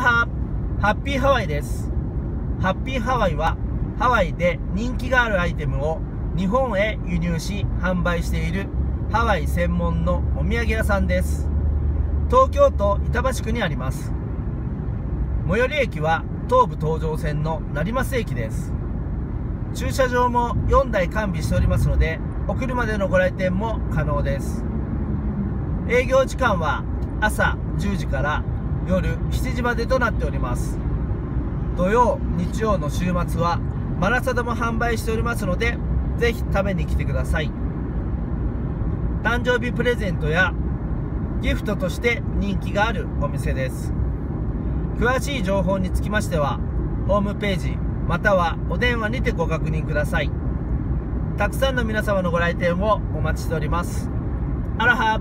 ハハッピーハワイです。ハッピーハワイはハワイで人気があるアイテムを日本へ輸入し販売しているハワイ専門のお土産屋さんです。東京都板橋区にあります。最寄り駅は東武東上線の成増駅です。駐車場も4台完備しておりますのでお車でのご来店も可能です。営業時間は朝10時から夜7時までとなっております。土曜日曜の週末はマラサダも販売しておりますのでぜひ食べに来てください。誕生日プレゼントやギフトとして人気があるお店です。詳しい情報につきましてはホームページまたはお電話にてご確認ください。たくさんの皆様のご来店をお待ちしております。アラハ